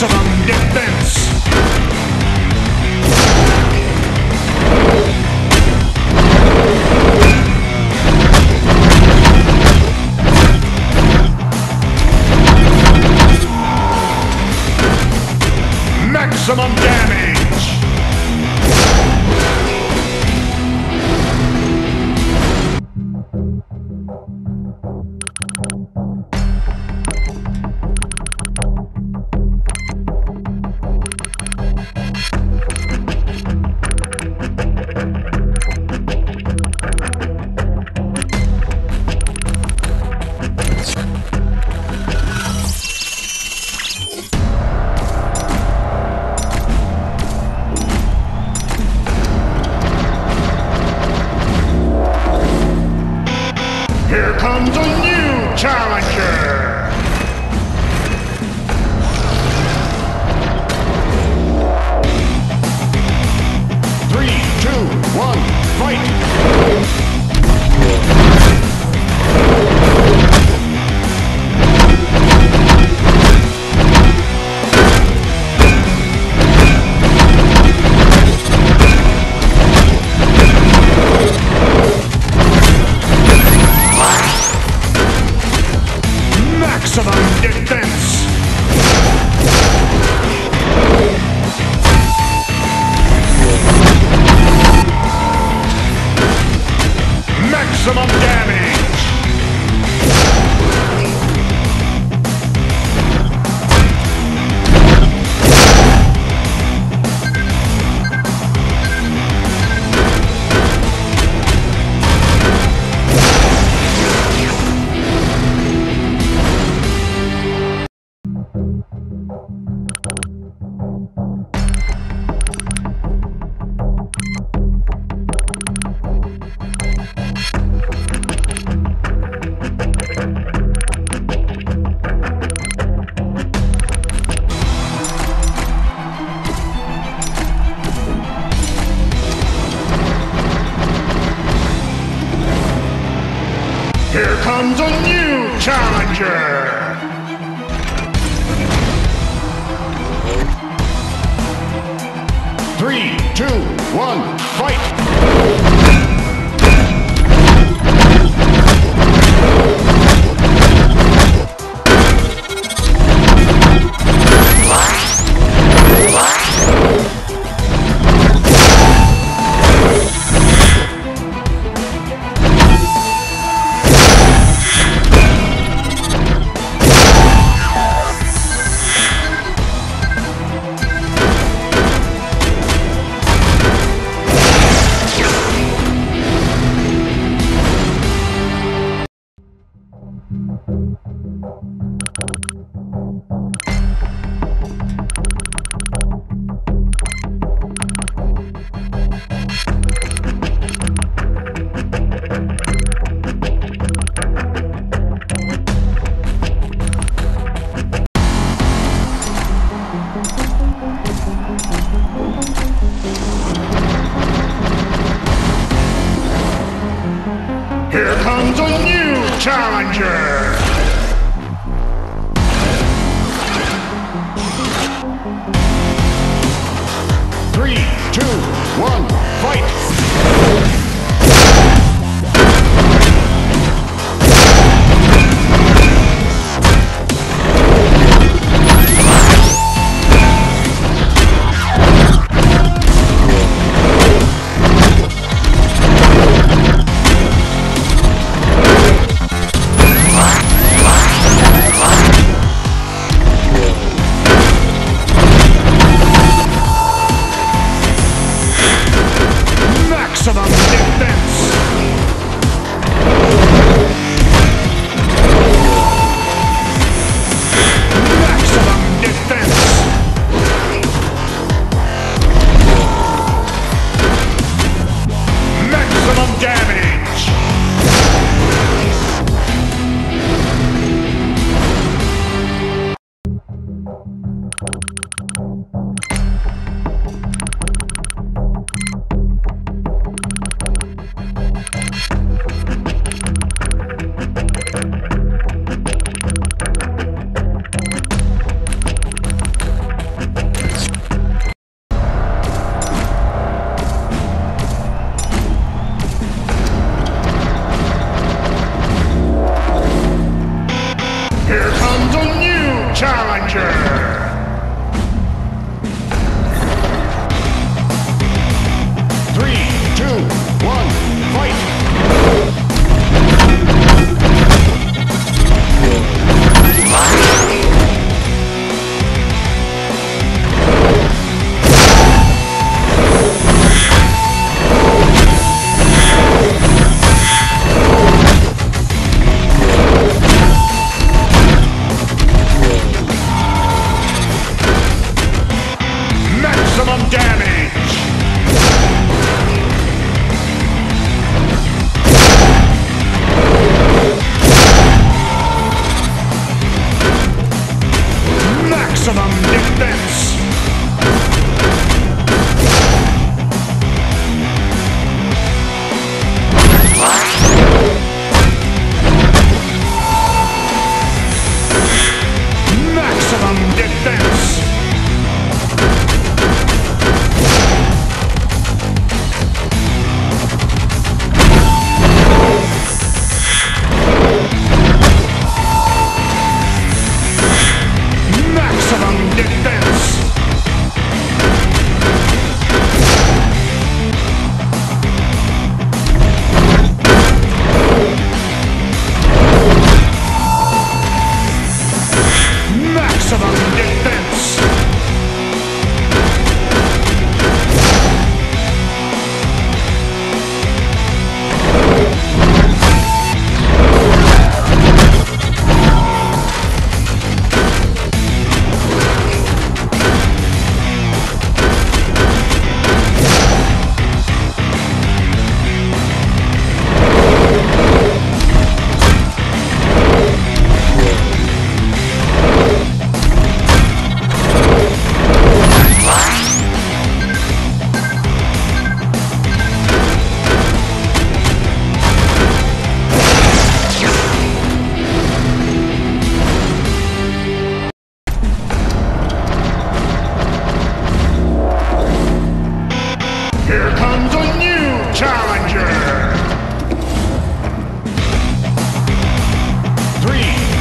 Maximum defense! Challenger! Three, two, one,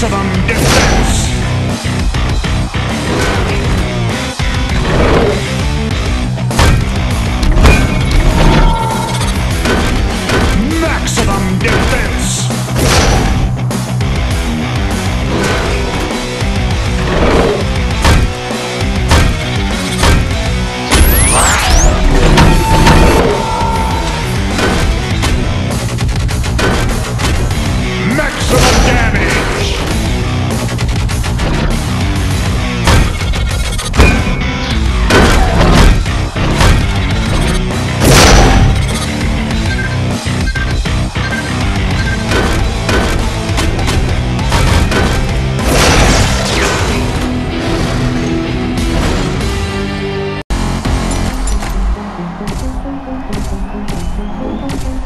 Maximum defense!